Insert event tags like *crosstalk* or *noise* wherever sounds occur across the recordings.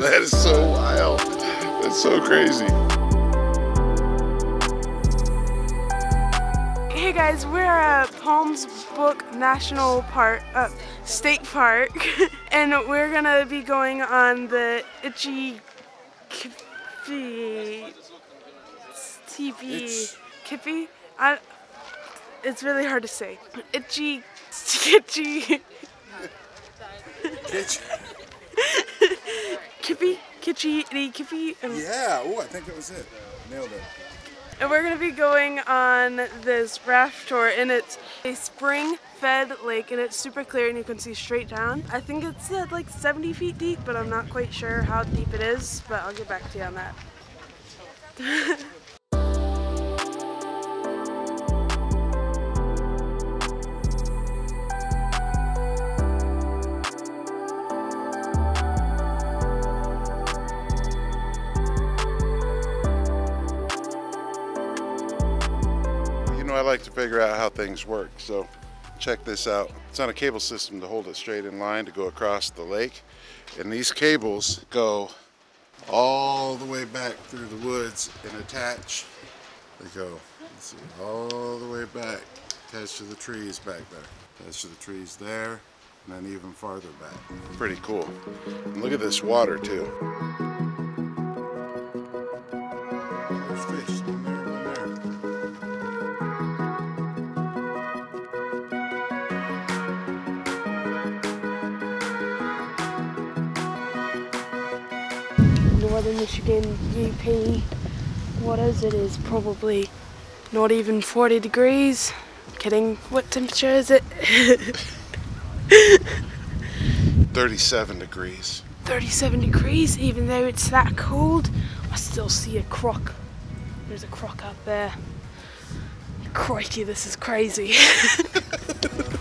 *laughs* that is so wild. That's so crazy. Hey guys, we're at Palms Book National Park, uh, State Park, *laughs* and we're gonna be going on the Itchy Kippy TV It's- Kippy. I, it's really hard to say. Itchy *laughs* Itchy Kippy Kitchy Itty Kippy. And Yeah, oh, I think that was it. Nailed it. And we're gonna be going on this raft tour, and it's a spring-fed lake, and it's super clear, and you can see straight down. I think it's uh, like 70 feet deep, but I'm not quite sure how deep it is. But I'll get back to you on that. *laughs* I like to figure out how things work, so check this out. It's on a cable system to hold it straight in line to go across the lake. And these cables go all the way back through the woods and attach. They go, let's see, all the way back, attached to the trees back there. Attached to the trees there, and then even farther back. Pretty cool. And look at this water, too. Northern Michigan UP. What is it? Is probably not even 40 degrees. Kidding. What temperature is it? *laughs* 37 degrees. 37 degrees, even though it's that cold. I still see a croc. There's a croc up there. Crikey, this is crazy. *laughs*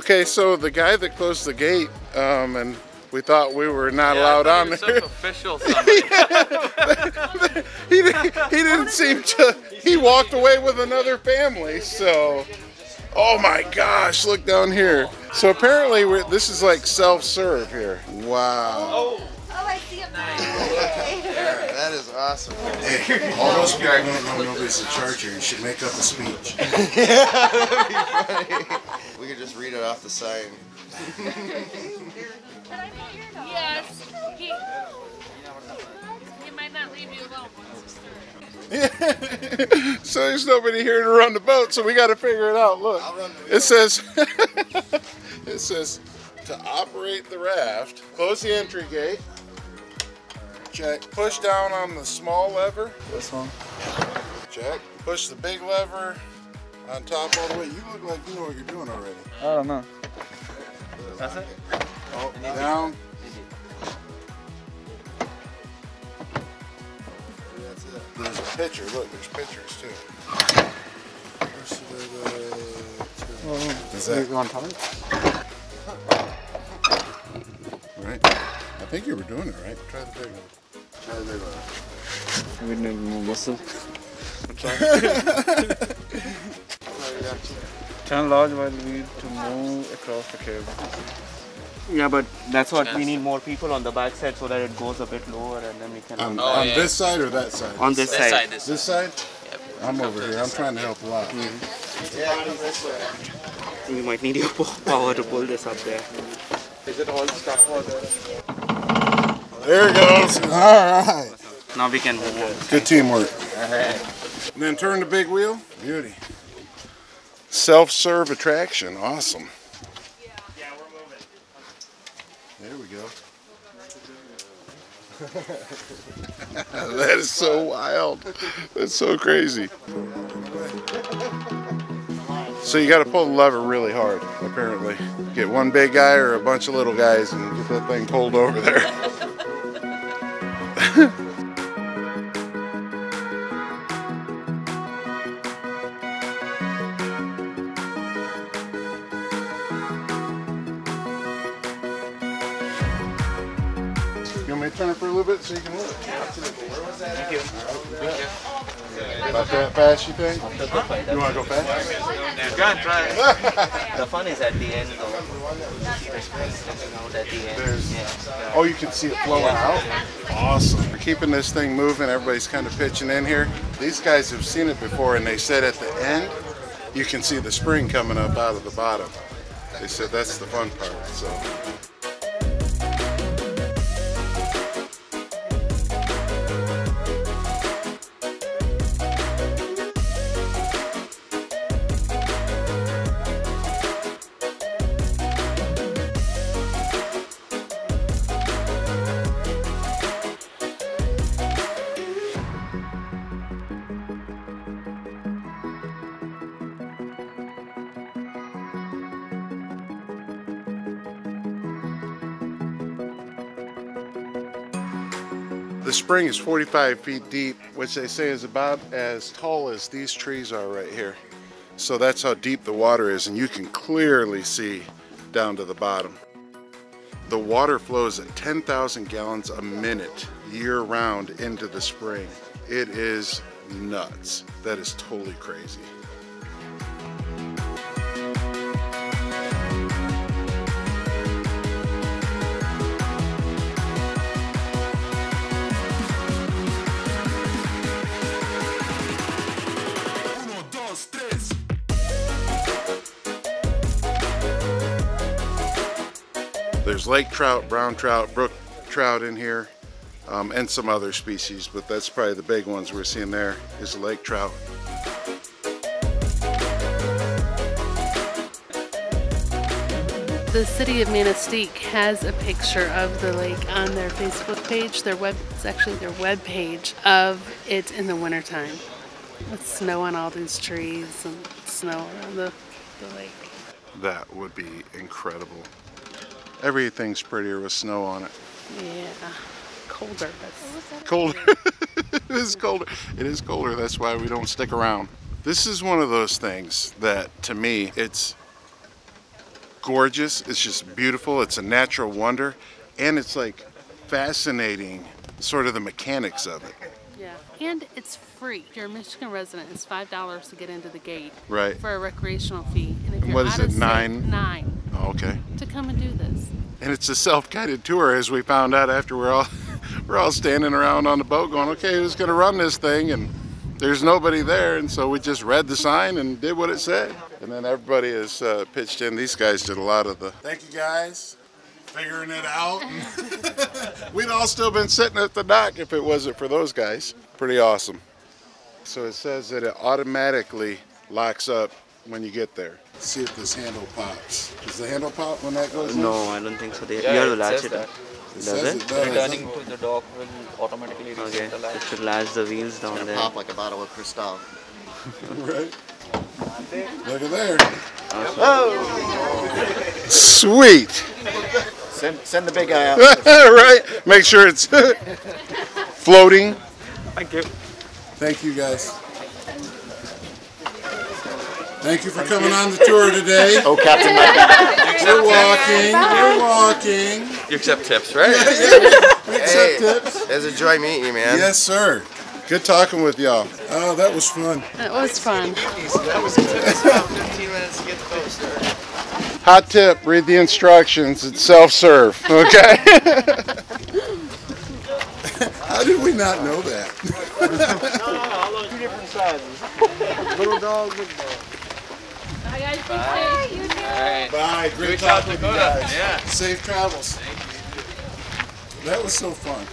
Okay, so the guy that closed the gate, um, and we thought we were not allowed on there. Official somebody. *laughs* he, didn't, he didn't seem to. He walked away with another family. So, oh my gosh, look down here. So apparently, we're, this is like self-serve here. Wow. oh, Oh, I see it. That is awesome. Hey, all those people don't know nobody's in charge here. You should make up a speech. *laughs* yeah, We could just read it off the sign. Yes. *laughs* He, he might not leave you alone once it's so there's nobody here to run the boat, so we got to figure it out. Look, I'll run the it says *laughs* it says to operate the raft, close the entry gate. Check. Push down on the small lever. This one? Check. Push the big lever on top all the way. You look like you know what you're doing already. I don't know. that's it? Oh, down. That's it. There's a picture. Look, there's pictures too. Is that on top? right? I think you were doing it right. Try the big one. Try the big one. We need more muscle. Turn large while we need to move across the cable. Yeah, but that's what we need more people on the back side so that it goes a bit lower and then we can. On, Oh, on yeah. this side or that side? on this, This side. side, this This side? Yep. I'm over here. I'm trying to help a lot. Mm-hmm. We might need your *laughs* power to pull this up there. There it goes. All right. Now we can move on. Good teamwork. And then turn the big wheel. Beauty. Self-serve attraction. Awesome. Yeah, we're moving. There we go. *laughs* that is so wild. That's so crazy. So you got to pull the lever really hard, apparently. Get one big guy or a bunch of little guys and get that thing pulled over there. *laughs* You want me to turn it for a little bit so you can look? Thank you. About that fast, you think? You want to go fast? You can try. *laughs* the fun is at the end though. The spring coming out at the end. Yeah. Oh, you can see it flowing out? Awesome. We're keeping this thing moving. Everybody's kind of pitching in here. These guys have seen it before, and they said at the end, you can see the spring coming up out of the bottom. They said that's the fun part. So. The spring is 45 feet deep, which they say is about as tall as these trees are right here. So that's how deep the water is, and you can clearly see down to the bottom. The water flows at 10,000 gallons a minute year round into the spring. It is nuts. That is totally crazy. There's lake trout, brown trout, brook trout in here, um, and some other species, but that's probably the big ones we're seeing there is the lake trout. The city of Manistique has a picture of the lake on their Facebook page. Their web, it's actually their web page of it in the wintertime. With snow on all these trees and snow around the, the lake. That would be incredible. Everything's prettier with snow on it. Yeah, colder, but Colder. *laughs* it is colder. It is colder. That's why we don't stick around. This is one of those things that, to me, it's gorgeous. It's just beautiful. It's a natural wonder, and it's like fascinating, sort of the mechanics of it. yeah. And it's free. If you're a Michigan resident, it's five dollars to get into the gate Right. for a recreational fee. And if And you're what is it, of state- nine? Nine Oh, okay. To come and do this. And it's a self-guided tour, as we found out after we're all *laughs* we're all standing around on the boat, going, "Okay, who's going to run this thing?" And there's nobody there, and so we just read the sign and did what it said. And then everybody is uh, pitched in. These guys did a lot of the. Thank you guys, figuring it out. *laughs* *laughs* We'd all still been sitting at the dock if it wasn't for those guys. Pretty awesome. So it says that it automatically locks up when you get there. See if this handle pops. Does the handle pop when that goes in? No, I don't think so. They, Yeah, you have to latch it. that. up. It Does it? it does. Returning to the dock will automatically Okay. reset the It should latch the wheels down Gonna there. pop like a bottle of Cristal. *laughs* Right. Look at there. Oh! Sweet. Send, send the big guy out. *laughs* right. Make sure it's *laughs* floating. Thank you. Thank you guys. Thank you for coming on the tour today. Oh, Captain Mike. We're walking. We're walking. You accept tips, right? We accept tips. It was a joy meeting you, man. Yes, sir. Good talking with y'all. Oh, that was fun. It was fun. That was it. Took us about 15 minutes to get the boat started. Hot tip, read the instructions. It's self-serve, okay? *laughs* How did we not know that? no, no, no, Two different sizes. *laughs* Little dog, big dog. Alright. Bye. Great Good job, talking with you guys. Yeah. Safe travels. That was so fun.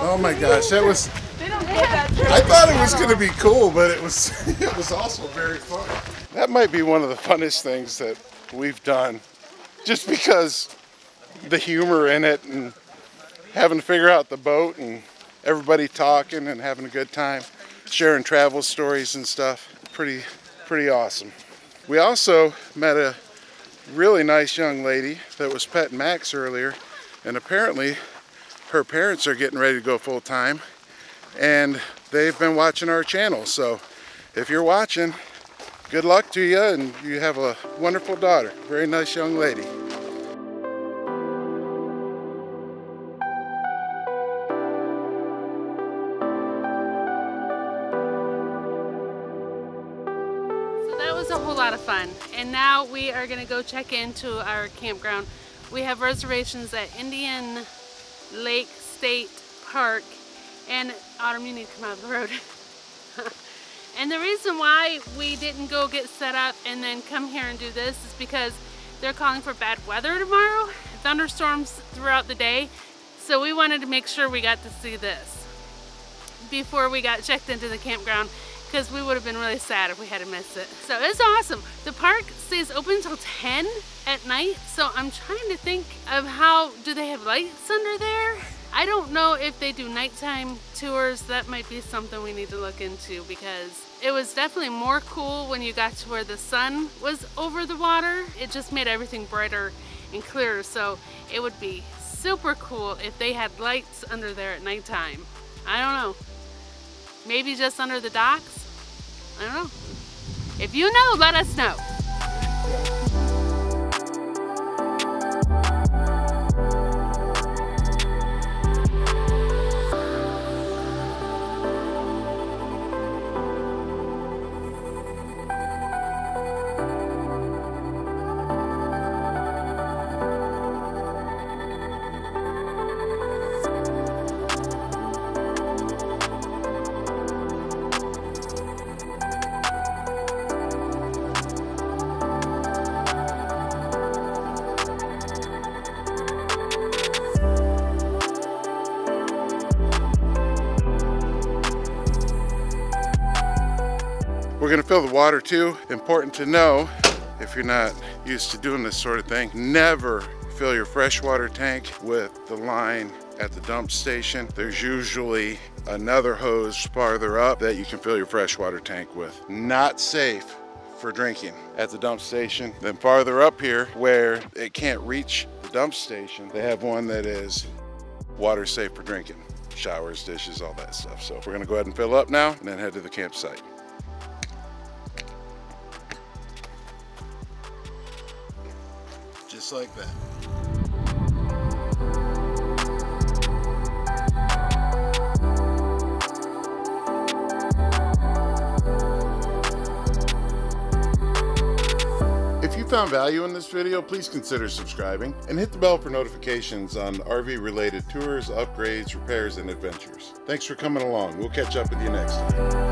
Oh my gosh, that was. I thought it was going to be cool, but it was *laughs* it was also very fun. That might be one of the funnest things that we've done, just because the humor in it and having to figure out the boat and everybody talking and having a good time, sharing travel stories and stuff. Pretty pretty awesome. We also met a really nice young lady that was petting Max earlier, and apparently her parents are getting ready to go full time, and they've been watching our channel. So if you're watching, good luck to you, and you have a wonderful daughter. Very nice young lady. Was a whole lot of fun. And now we are gonna go check into our campground. We have reservations at Indian Lake State Park and Autumn, you need to come out of the road. *laughs* and the reason why we didn't go get set up and then come here and do this is because they're calling for bad weather tomorrow, thunderstorms throughout the day. So we wanted to make sure we got to see this before we got checked into the campground because we would have been really sad if we had to miss it. So it's awesome. The park stays open till 10 at night. So I'm trying to think of how, do they have lights under there? I don't know if they do nighttime tours. That might be something we need to look into because it was definitely more cool when you got to where the sun was over the water. It just made everything brighter and clearer. So it would be super cool if they had lights under there at nighttime. I don't know. Maybe just under the docks? I don't know. If you know, let us know. We're gonna fill the water too. Important to know, if you're not used to doing this sort of thing, never fill your freshwater tank with the line at the dump station. There's usually another hose farther up that you can fill your freshwater tank with. Not safe for drinking at the dump station. Then farther up here where it can't reach the dump station, they have one that is water safe for drinking. Showers, dishes, all that stuff. So we're gonna go ahead and fill up now and then head to the campsite. Just like that. If you found value in this video, please consider subscribing and hit the bell for notifications on RV related tours, upgrades, repairs, and adventures. Thanks for coming along. We'll catch up with you next time.